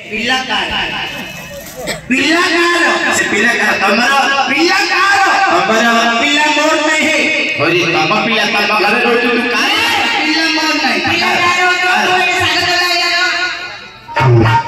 ପିଲାକାର ପିଲାକାର ସେ ପିଲା କାହାର ତମର ପିଲାକାର ତମର ପିଲା ମୋର ନାହିଁ ହରି ତମ ପିଲା ତମ ଘରେ ରହୁଛୁ ତୁ କାହାର ପିଲା ମୋର ନାହିଁ ବସି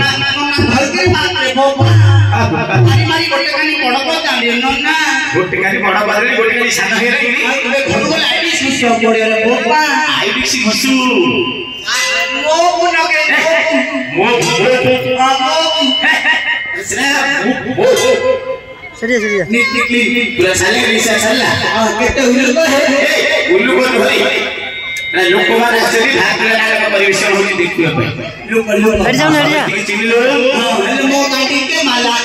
ନନା ଘରକେ ମାତ୍ରେ ବୋପା ମାରି ମାରି ଗୋଟେ କାନି ବଡ ପଦାରେ ନନା ଗୋଟେ କାନି ବଡ ପଦାରେ ଗୋଟେ କାନି ସାନ ହେଇରାଇନି ଘରକୁ ଆଇବି ଶିଶୁ ପଡିଆରେ ବୋପା ଆଇବି ଶିଶୁ ମୋ ମୁନକେ ମୋ ମୋ சரியா சரியா நீ டிக்லி புல சலை சலை கேட்ட உள்ள உள்ள போய் लोकवा ने से भाग लिया ना परिवेशन होली देखते हो लोग परिवेशन हट जाओ हट जाओ चीनी लो हेलो मो काटी के माला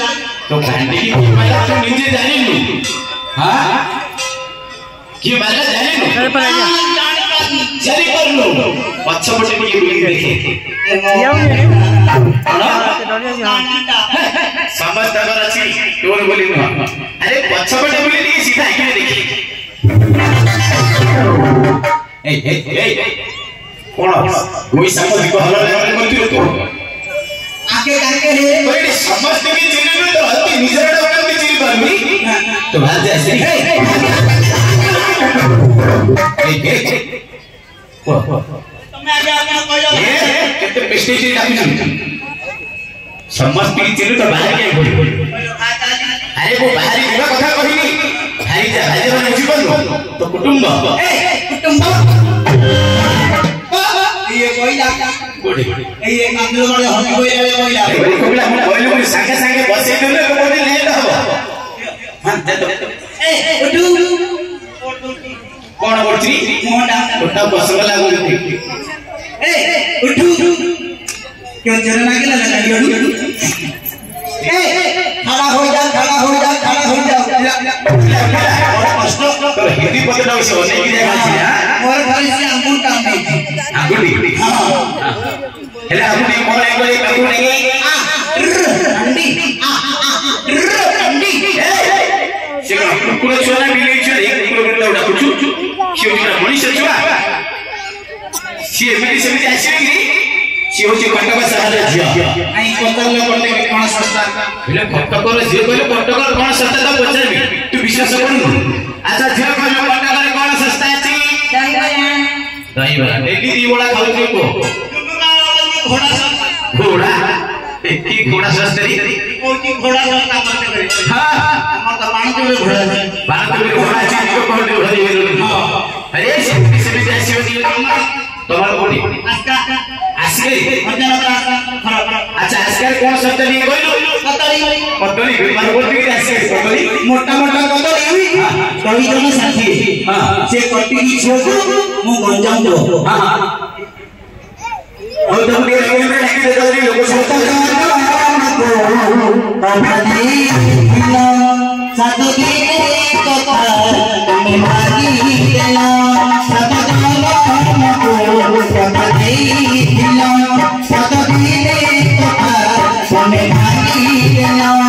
तो काटी की माला तो नीचे जाने लो हाँ ये माला जाने लो सर पर आ जा जल्दी कर लो अच्छा बच्चे को ये बिल्डिंग देखे क्या हुआ समझ तगर अच्छी तोर बोली ना अरे पछपटे बोली सीधा इकरे देखी এই এই এই কোন ওই সামাজিক হলার মন্ত্রী তো আগে কাকে রে ওই সমস্ত কি চিনি তো হতি নিজের ডাকা কি চিনি পারবি তো ভাজে আছে। এই এই এই। তুমি আগে আপনা কইলো আরে গো কথা কহিনি? তো। কুটুম্ব। ये कोइला कोडी ये कांदल मारे हमी कोइला रे कोइला कोइला कोइला कोइला सागे सागे बसे न कोडी लेट हो हाँ दे दो ए ओटू कोण ओटी मोहना ओटा बसवा लागो ए ओटू क्यों चरना के लगा लियो ए खड़ा हो जा खड़ा हो जा खड़ा हो जा प्रश्न हिंदी पता नहीं होने की जगह gede. Hele aku aku ah. Ah ah ah. Suara udah kucu. Si ini. Dia. Ai kota bisa sabun. Dia ରହିଗଲା ଡେଲି ଦିବଳା ଖାଉଛି ପୁଅ ଘୋଡ଼ା କି ଘୋଡ଼ା ଶସ୍ତାରୀ କହୁଛି ଘୋଡ଼ା ଶସ୍ତା ମତେ କରେ ଆମର ତ ବାଣଜୁରେ ଘୋଡ଼ା ବାଣଜୁରେ ଘୋଡ଼ା ଅଛି ନିଜ କୋହଟି ଘୋଡ଼ା ଦେଇଗଲୁ ଆରେ ସେମିତି ସେମିତି ଆସିବ ଦିଅ ତମର ତମର କୋଠି ଆସିଲେ ଆଚ୍ଛା ଆସିଲେ କଣ ଶସ୍ତା ନିଏ କହିଲୁ କଦଳୀ କଦଳୀ ମାନେ କୋଠି ଆସିଲେ କଦଳୀ ମୋଟା ମୋଟା କଦଳୀ कहीं कही भी साथी हाँ से कटी की छो को मु गंजाम दो हाँ और तुम भी लगे में लगे तो दे लोग सोता तो कभी तो साधु की तो तुम्हें भागी देना साधु का को कभी ना साधु की कथा तुम्हें भागी देना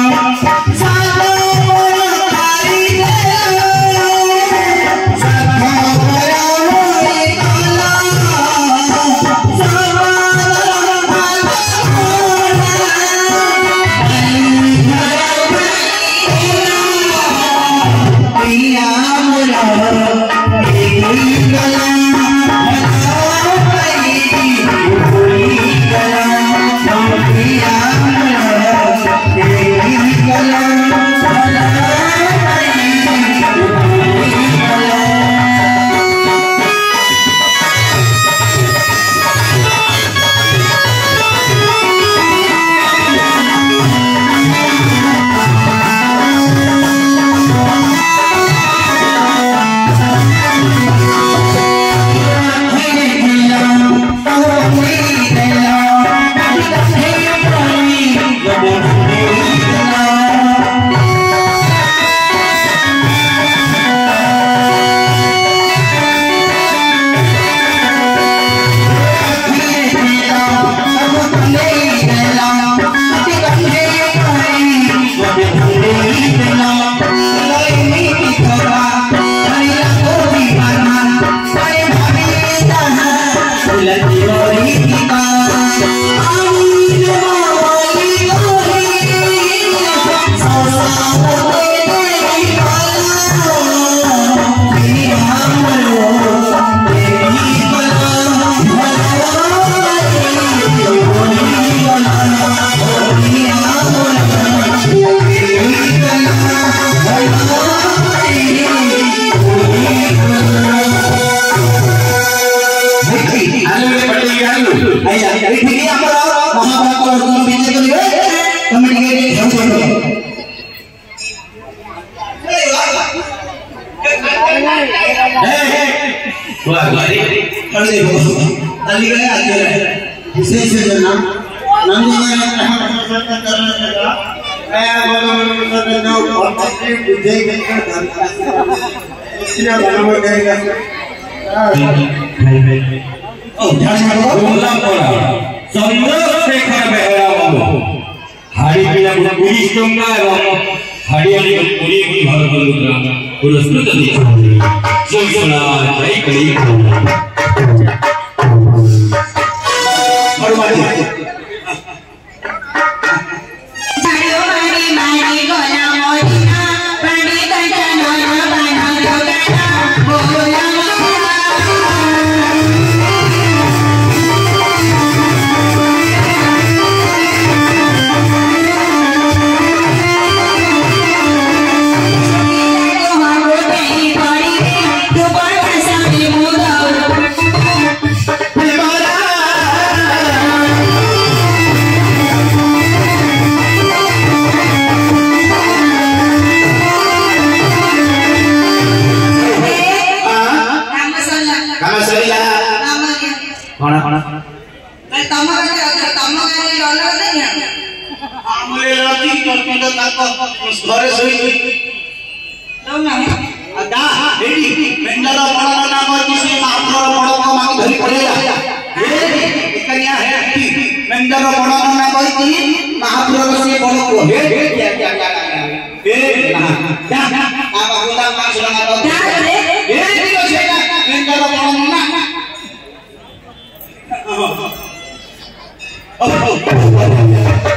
ಅಯ್ಯ ಇಟ್ಟಿಗೆ ಅಮರ ಮಹಾಭಾರತ ವರ್ಗದ ಬಿಜೆಪಿಗೆ ಕಮಿಟಿಗೆ ಹೇಳ್ಕೊಂಡು ಅಲ್ಲಿಗಳೇ ಅಲ್ಲಿಗಳೇ ವಿಶೇಷ ಜನ ನಮ್ಮ ಕರ್ನಾಟಕ গোলাপড়া চন্দ্রশেখর বেহরা বাবু হাড়ি পিলাকে তিরিশ টঙ্কা এবং হাড়িয়ালি কুড়ি বিভাগ পুরস্কৃত ଏଠି ମେଣ୍ଡର ବଡ଼ର ନାମ ଅଛି ସେ ମାତ୍ର ବଡ଼ଙ୍କ ମାକୁ ଧରି ପଳେଇଲା ଏକାନିଆ ହେଠି ମେଣ୍ଡର ବଡ଼ର ନାମ ଅଛି ମହାପୁରର ସେ ବଡ଼ ପୁଅ ହେ ହେ କିଆ କିଆ କିଆ କିଆ ଏ ନା ଦା ଆ ବାବୁଲା ମା ସୁରଙ୍ଗା ଦା ଗାଁରେ ଏ ଠିକ ଅଛି ଏଟା ମେଣ୍ଡର ବଡ଼ ନା ଓ ଓ